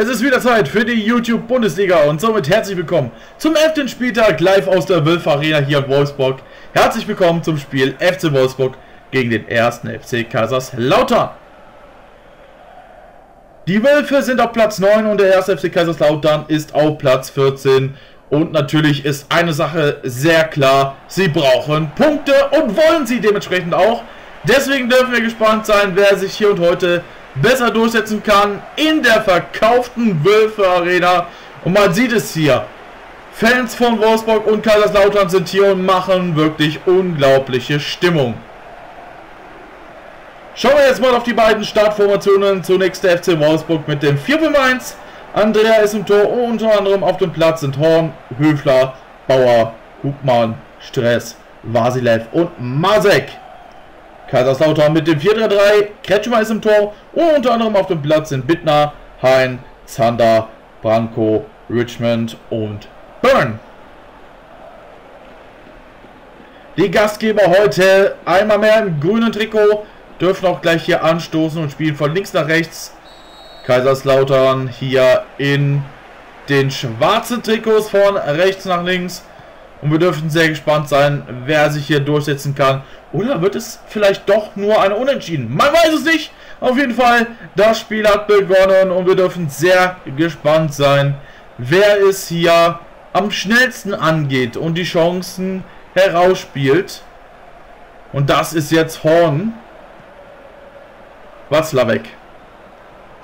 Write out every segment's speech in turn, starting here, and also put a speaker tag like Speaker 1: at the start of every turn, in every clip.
Speaker 1: Es ist wieder Zeit für die YouTube Bundesliga und somit herzlich willkommen zum 11. Spieltag live aus der Wilf Arena hier in Wolfsburg. Herzlich willkommen zum Spiel FC Wolfsburg gegen den ersten FC Kaiserslautern. Die Wölfe sind auf Platz 9 und der erste FC Kaiserslautern ist auf Platz 14. Und natürlich ist eine Sache sehr klar, sie brauchen Punkte und wollen sie dementsprechend auch. Deswegen dürfen wir gespannt sein, wer sich hier und heute besser durchsetzen kann in der verkauften Wölfe Arena. Und man sieht es hier. Fans von Wolfsburg und Kaiserslautern sind hier und machen wirklich unglaubliche Stimmung. Schauen wir jetzt mal auf die beiden Startformationen. Zunächst der FC Wolfsburg mit dem 4-5-1. Andrea ist im Tor und unter anderem auf dem Platz sind Horn, Höfler, Bauer, Hubmann, Stress, Vasilev und Masek. Kaiserslautern mit dem 4-3-3. Kretschmer ist im Tor. Und unter anderem auf dem Platz sind Bittner, Hein, Zander, Branko, Richmond und Burn. Die Gastgeber heute einmal mehr im grünen Trikot dürfen auch gleich hier anstoßen und spielen von links nach rechts. Kaiserslautern hier in den schwarzen Trikots von rechts nach links. Und wir dürfen sehr gespannt sein, wer sich hier durchsetzen kann. Oder wird es vielleicht doch nur eine Unentschieden? Man weiß es nicht. Auf jeden Fall, das Spiel hat begonnen und wir dürfen sehr gespannt sein, wer es hier am schnellsten angeht und die Chancen herausspielt. Und das ist jetzt Horn. Watzlawick.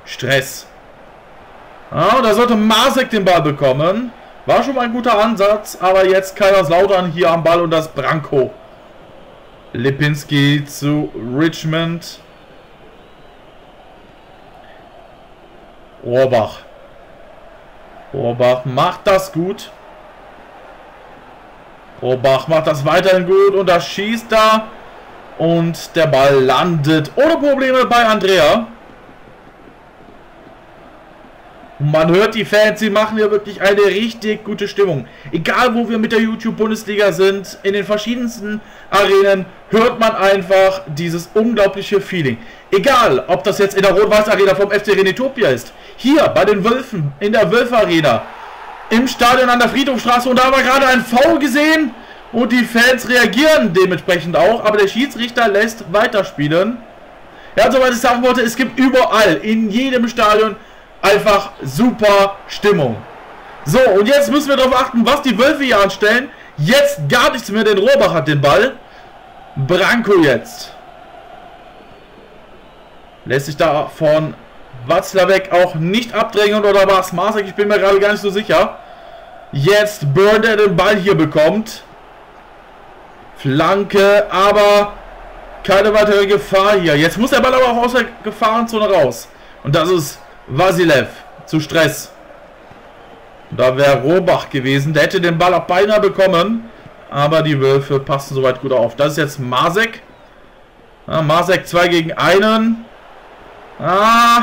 Speaker 1: Stress. Ah, da sollte Masek den Ball bekommen. War schon mal ein guter Ansatz, aber jetzt Kaiserslautern hier am Ball und das Branko. Lipinski zu Richmond. Rohrbach. Rohrbach macht das gut. Rohrbach macht das weiterhin gut und das schießt da. Und der Ball landet ohne Probleme bei Andrea. Man hört die Fans, sie machen ja wirklich eine richtig gute Stimmung. Egal wo wir mit der YouTube-Bundesliga sind, in den verschiedensten Arenen, hört man einfach dieses unglaubliche Feeling. Egal, ob das jetzt in der Rot-Weiß-Arena vom FC Renetopia ist, hier bei den Wölfen, in der Wölfe-Arena, im Stadion an der Friedhofstraße und da haben wir gerade ein Foul gesehen und die Fans reagieren dementsprechend auch, aber der Schiedsrichter lässt weiterspielen. Ja, soweit ich sagen wollte, es gibt überall, in jedem Stadion, einfach super Stimmung. So, und jetzt müssen wir darauf achten, was die Wölfe hier anstellen. Jetzt gar nichts mehr, denn Rohrbach hat den Ball. Branko jetzt. Lässt sich da von Watzlawick auch nicht abdrängen oder war es Masek? Ich bin mir gerade gar nicht so sicher. Jetzt Burn, der den Ball hier bekommt. Flanke, aber keine weitere Gefahr hier. Jetzt muss der Ball aber auch aus der Gefahrenzone raus. Und das ist Vasilev zu Stress. Da wäre Rohbach gewesen. Der hätte den Ball auch beinahe bekommen. Aber die Wölfe passen soweit gut auf. Das ist jetzt Masek. Ja, Masek 2 gegen 1. Ah,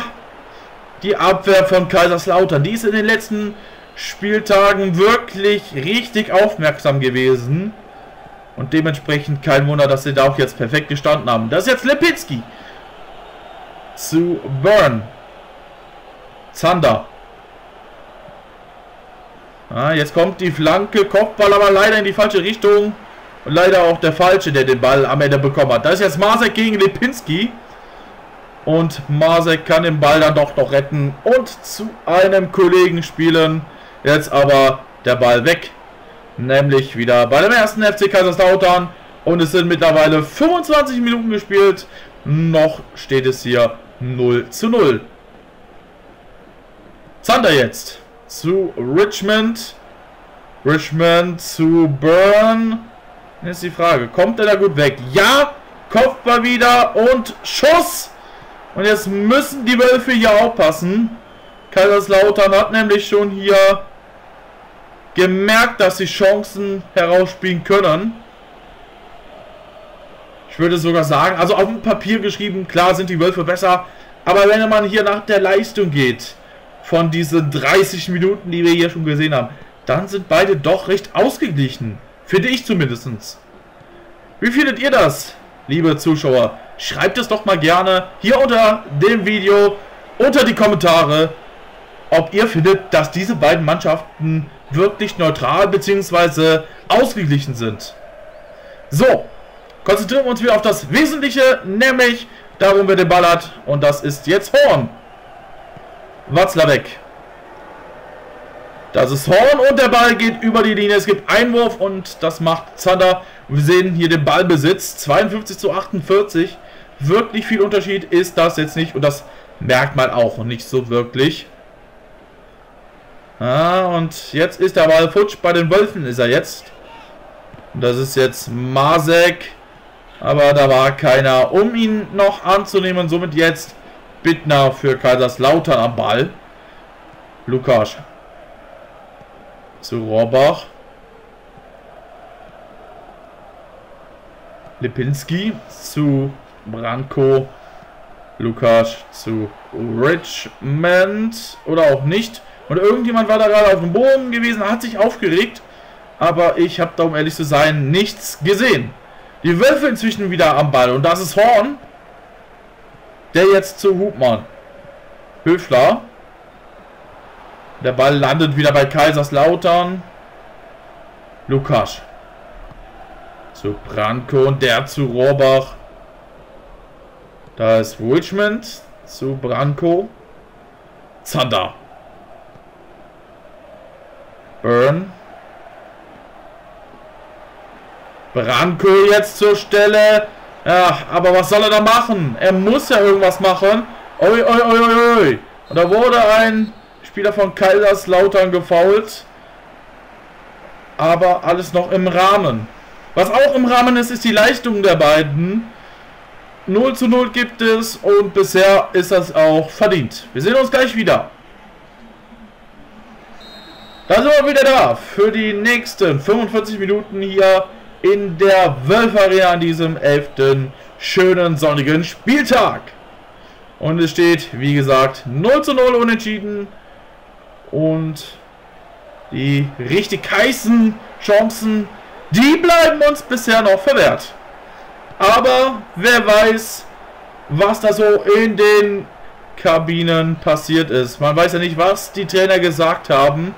Speaker 1: die Abwehr von Kaiserslautern. Die ist in den letzten Spieltagen wirklich richtig aufmerksam gewesen. Und dementsprechend kein Wunder, dass sie da auch jetzt perfekt gestanden haben. Das ist jetzt Lipinski. Zu Burn. Zander. Ah, jetzt kommt die Flanke, Kopfball aber leider in die falsche Richtung. Und leider auch der Falsche, der den Ball am Ende bekommen hat. Da ist jetzt Masek gegen Lipinski. Und Masek kann den Ball dann doch noch retten und zu einem Kollegen spielen. Jetzt aber der Ball weg. Nämlich wieder bei dem ersten FC Kaiserslautern. Und es sind mittlerweile 25 Minuten gespielt. Noch steht es hier 0 zu 0. Zander jetzt zu Richmond. Richmond zu Burn. Jetzt die Frage, kommt er da gut weg? Ja, Kopfball wieder und Schuss. Und jetzt müssen die Wölfe hier aufpassen. Kaiserslautern hat nämlich schon hier gemerkt, dass sie Chancen herausspielen können. Ich würde sogar sagen, also auf dem Papier geschrieben, klar sind die Wölfe besser. Aber wenn man hier nach der Leistung geht, von diesen 30 Minuten, die wir hier schon gesehen haben, dann sind beide doch recht ausgeglichen. Finde ich zumindest. Wie findet ihr das, liebe Zuschauer? Schreibt es doch mal gerne hier unter dem Video, unter die Kommentare. ob ihr findet, dass diese beiden Mannschaften wirklich neutral bzw. ausgeglichen sind. So, konzentrieren wir uns wieder auf das Wesentliche, nämlich darum, wer den Ball hat. Und das ist jetzt Horn. Watzlawick. Das ist Horn und der Ball geht über die Linie. Es gibt Einwurf und das macht Zander. Wir sehen hier den Ballbesitz. 52 zu 48. Wirklich viel Unterschied ist das jetzt nicht. Und das merkt man auch nicht so wirklich. Ah, und jetzt ist der Ball futsch. Bei den Wölfen ist er jetzt. Das ist jetzt Masek. Aber da war keiner, um ihn noch anzunehmen. Somit jetzt Bittner für Kaiserslautern am Ball. Lukas. Zu Rohrbach. Lipinski zu Branko. Lukas zu Richmond. Oder auch nicht. Und irgendjemand war da gerade auf dem Boden gewesen, hat sich aufgeregt. Aber ich habe da, um ehrlich zu sein, nichts gesehen. Die Wölfe inzwischen wieder am Ball. Und das ist Horn. Der jetzt zu Hubmann. Höfler. Der Ball landet wieder bei Kaiserslautern. Lukas. Zu Branko und der zu Rohrbach. Da ist Richmond zu Branko. Zander. Burn. Branko jetzt zur Stelle. Ja, aber was soll er da machen? Er muss ja irgendwas machen. Oi, oi, oi, oi, oi. Und da wurde ein Spieler von Kaiserslautern gefault. Aber alles noch im Rahmen. Was auch im Rahmen ist, ist die Leistung der beiden. 0 zu 0 gibt es und bisher ist das auch verdient. Wir sehen uns gleich wieder. Da sind wir wieder da für die nächsten 45 Minuten hier in der Wölf Arena an diesem 11. schönen sonnigen Spieltag. Und es steht, wie gesagt, 0 zu 0 unentschieden. Und die richtig heißen Chancen, die bleiben uns bisher noch verwehrt. Aber wer weiß, was da so in den Kabinen passiert ist. Man weiß ja nicht, was die Trainer gesagt haben.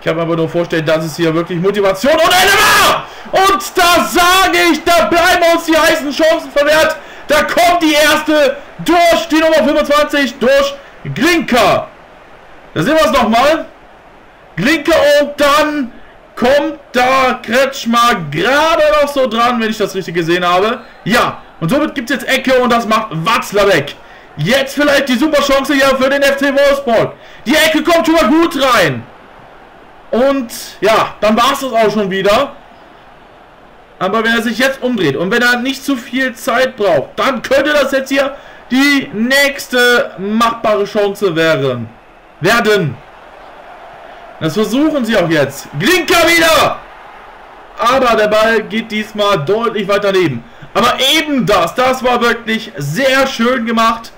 Speaker 1: Ich kann mir aber nur vorstellen, dass es hier wirklich Motivation und Ende war! Und da sage ich, da bleiben uns die heißen Chancen verwehrt. Da kommt die erste durch die Nummer 25, durch Glinka. Da sehen wir es nochmal. Glinka und dann kommt da Kretschmer gerade noch so dran, wenn ich das richtig gesehen habe. Ja, und somit gibt es jetzt Ecke und das macht Watzlawick. Jetzt vielleicht die super Chance hier für den FC Wolfsburg. Die Ecke kommt schon mal gut rein. Und ja, dann war es das auch schon wieder. Aber wenn er sich jetzt umdreht und wenn er nicht zu viel Zeit braucht, dann könnte das jetzt hier die nächste machbare Chance werden. Werden. Das versuchen sie auch jetzt. Glinker wieder! Aber der Ball geht diesmal deutlich weiter neben. Aber eben das, das war wirklich sehr schön gemacht.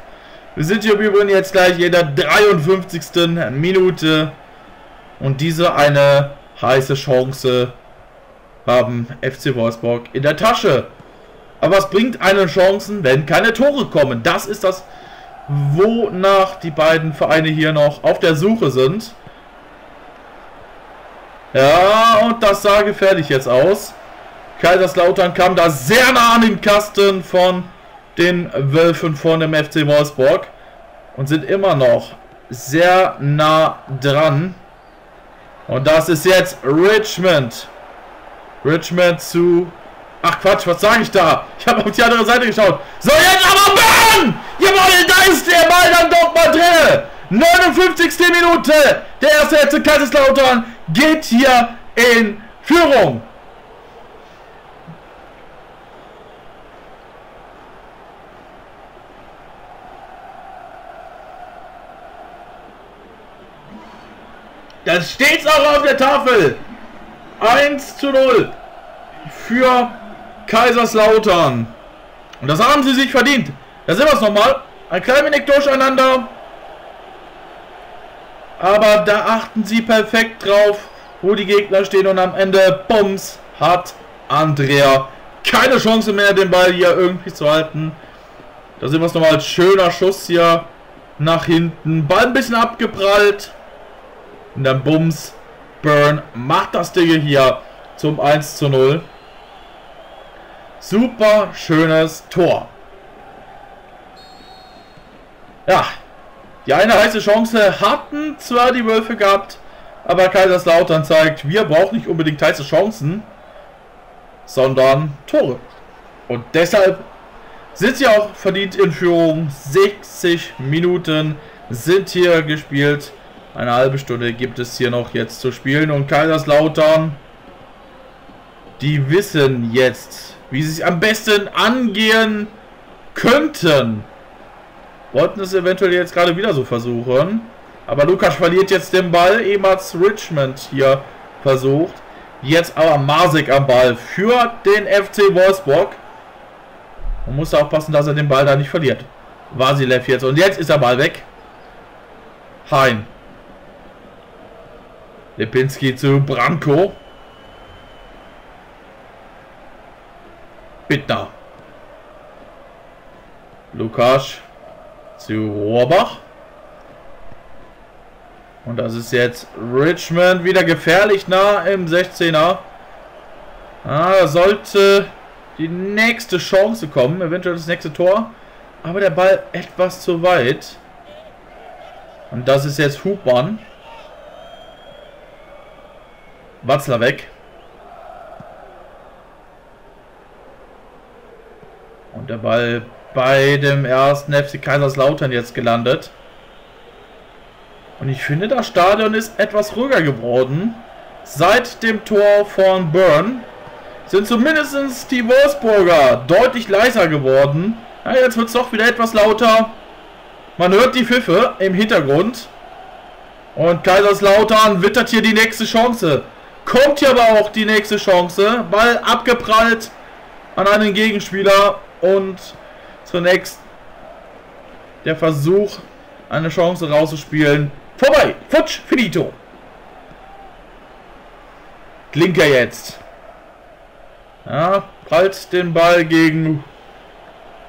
Speaker 1: Wir sind hier übrigens jetzt gleich in der 53. Minute. Und diese eine heiße Chance haben FC Wolfsburg in der Tasche. Aber was bringt einen Chancen, wenn keine Tore kommen? Das ist das, wonach die beiden Vereine hier noch auf der Suche sind. Ja, und das sah gefährlich jetzt aus. Kaiserslautern kam da sehr nah an den Kasten von den Wölfen von dem FC Wolfsburg und sind immer noch sehr nah dran. Und das ist jetzt Richmond. Richmond zu... Ach Quatsch, was sage ich da? Ich habe auf die andere Seite geschaut. So, jetzt aber Burn! Jawohl, da ist der Ball dann doch mal drin. 59. Minute. Der erste FC Kaiserslautern geht hier in Führung. Das steht auch auf der Tafel. 1 zu 0 für Kaiserslautern. Und das haben sie sich verdient. Da sind wir es nochmal. Ein klein wenig durcheinander. Aber da achten sie perfekt drauf, wo die Gegner stehen. Und am Ende, Bums, hat Andrea keine Chance mehr, den Ball hier irgendwie zu halten. Da sehen wir es nochmal. Schöner Schuss hier nach hinten. Ball ein bisschen abgeprallt. Und dann Bums. Burn macht das Ding hier zum 1 zu 0. Super schönes Tor. Ja, die eine heiße Chance hatten zwar die Wölfe gehabt, aber Kaiserslautern zeigt, wir brauchen nicht unbedingt heiße Chancen, sondern Tore. Und deshalb sind sie auch verdient in Führung. 60 Minuten sind hier gespielt. Eine halbe Stunde gibt es hier noch jetzt zu spielen. Und Kaiserslautern, die wissen jetzt, wie sie es am besten angehen könnten. Wollten es eventuell jetzt gerade wieder so versuchen. Aber Lukas verliert jetzt den Ball. Ehemals Richmond hier versucht. Jetzt aber Masik am Ball für den FC Wolfsburg. Man muss aufpassen, dass er den Ball da nicht verliert. Vasilev jetzt. Und jetzt ist der Ball weg. Hein. Lipinski zu Branko. Bittner. Lukas zu Rohrbach. Und das ist jetzt Richmond wieder gefährlich nah im 16er. Ah, sollte die nächste Chance kommen, eventuell das nächste Tor. Aber der Ball etwas zu weit. Und das ist jetzt Hubmann. Watzler weg. Und der Ball bei dem ersten FC Kaiserslautern jetzt gelandet. Und ich finde, das Stadion ist etwas ruhiger geworden. Seit dem Tor von Byrne sind zumindest die Wolfsburger deutlich leiser geworden. Ja, jetzt wird es doch wieder etwas lauter. Man hört die Pfiffe im Hintergrund. Und Kaiserslautern wittert hier die nächste Chance. Kommt hier aber auch die nächste Chance. Ball abgeprallt an einen Gegenspieler. Und zunächst der Versuch, eine Chance rauszuspielen. Vorbei. Futsch. Finito. Klinker jetzt. Ja, prallt den Ball gegen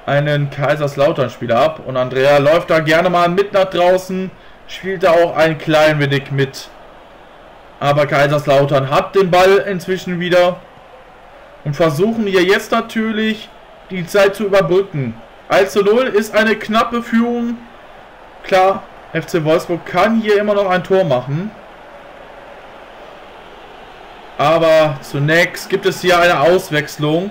Speaker 1: einen Kaiserslautern-Spieler ab. Und Andrea läuft da gerne mal mit nach draußen. Spielt da auch ein klein wenig mit. Aber Kaiserslautern hat den Ball inzwischen wieder. Und versuchen hier jetzt natürlich die Zeit zu überbrücken. 1 zu 0 ist eine knappe Führung. Klar, FC Wolfsburg kann hier immer noch ein Tor machen. Aber zunächst gibt es hier eine Auswechslung.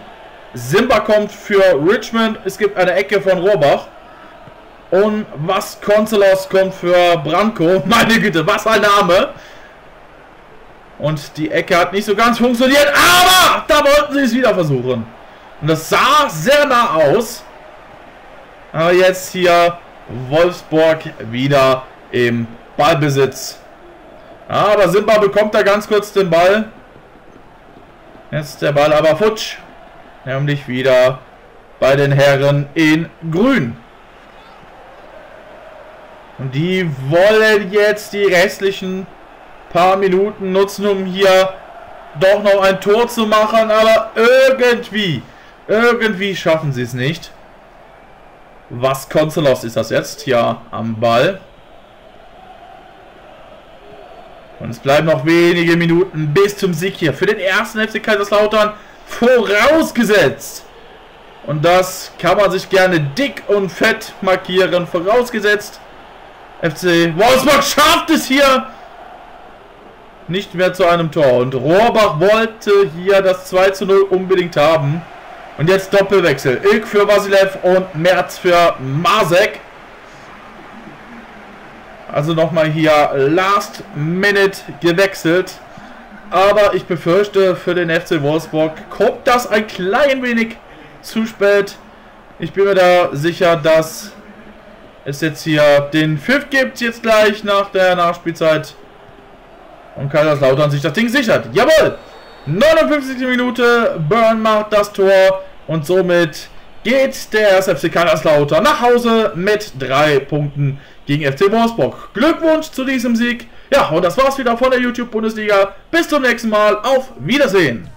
Speaker 1: Simba kommt für Richmond. Es gibt eine Ecke von Rohrbach. Und was Consulos kommt für Branko. Meine Güte, was ein Name. Und die Ecke hat nicht so ganz funktioniert. Aber da wollten sie es wieder versuchen. Und das sah sehr nah aus. Aber jetzt hier Wolfsburg wieder im Ballbesitz. Aber Simba bekommt da ganz kurz den Ball. Jetzt der Ball aber futsch. Nämlich wieder bei den Herren in Grün. Und die wollen jetzt die restlichen paar Minuten nutzen, um hier doch noch ein Tor zu machen. Aber irgendwie, irgendwie schaffen sie es nicht. Was Konsolos ist das jetzt? Hier am Ball. Und es bleiben noch wenige Minuten bis zum Sieg hier für den ersten FC Kaiserslautern vorausgesetzt. Und das kann man sich gerne dick und fett markieren. Vorausgesetzt. FC Wolfsburg schafft es hier nicht mehr zu einem Tor. Und Rohrbach wollte hier das 2 zu 0 unbedingt haben. Und jetzt Doppelwechsel. Ilk für Vasilev und Merz für Masek. Also nochmal hier Last Minute gewechselt. Aber ich befürchte, für den FC Wolfsburg kommt das ein klein wenig zu spät. Ich bin mir da sicher, dass es jetzt hier den Pfiff gibt, jetzt gleich nach der Nachspielzeit. Und Kaiserslautern sich das Ding sichert. Jawohl! 59. Minute, Burn macht das Tor und somit geht der FC Kaiserslautern nach Hause mit drei Punkten gegen FC Wolfsburg. Glückwunsch zu diesem Sieg. Ja, und das war's wieder von der YouTube-Bundesliga. Bis zum nächsten Mal. Auf Wiedersehen.